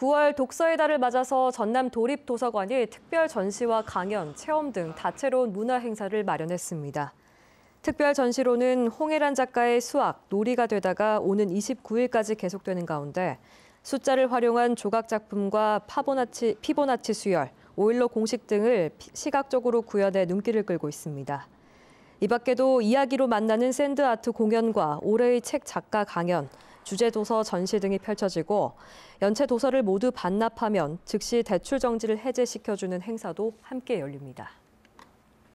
9월 독서의 달을 맞아서 전남 도립도서관이 특별 전시와 강연, 체험 등 다채로운 문화 행사를 마련했습니다. 특별 전시로는 홍혜란 작가의 수학, 놀이가 되다가 오는 29일까지 계속되는 가운데 숫자를 활용한 조각 작품과 파보나치, 피보나치 수열, 오일러 공식 등을 시각적으로 구현해 눈길을 끌고 있습니다. 이 밖에도 이야기로 만나는 sand art 공연과 올해의 책 작가 강연, 주제 도서 전시 등이 펼쳐지고 연체 도서를 모두 반납하면 즉시 대출 정지를 해제시켜주는 행사도 함께 열립니다.